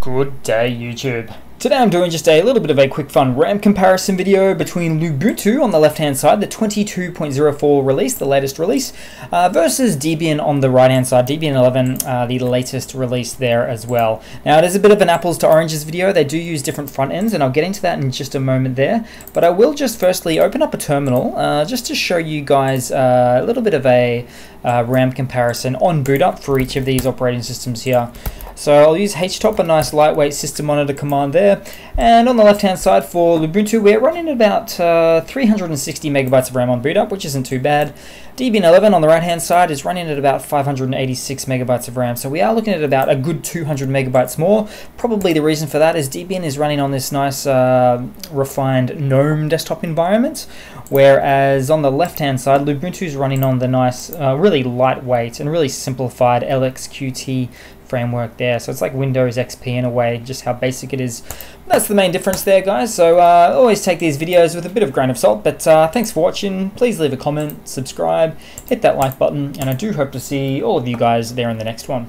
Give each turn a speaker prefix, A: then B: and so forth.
A: Good day YouTube. Today I'm doing just a little bit of a quick fun RAM comparison video between Lubuntu on the left hand side, the 22.04 release, the latest release, uh, versus Debian on the right hand side, Debian 11, uh, the latest release there as well. Now it is a bit of an apples to oranges video, they do use different front ends and I'll get into that in just a moment there, but I will just firstly open up a terminal uh, just to show you guys uh, a little bit of a uh, RAM comparison on boot up for each of these operating systems here. So I'll use htop, a nice lightweight system monitor command there. And on the left hand side for Lubuntu, we're running about uh, 360 megabytes of RAM on boot up, which isn't too bad. Debian 11 on the right hand side is running at about 586 megabytes of RAM. So we are looking at about a good 200 megabytes more. Probably the reason for that is Debian is running on this nice uh, refined GNOME desktop environment, whereas on the left hand side, Lubuntu is running on the nice, uh, really lightweight and really simplified LXQT framework there. So it's like Windows XP in a way, just how basic it is. That's the main difference there, guys. So uh, always take these videos with a bit of grain of salt. But uh, thanks for watching. Please leave a comment, subscribe, hit that like button, and I do hope to see all of you guys there in the next one.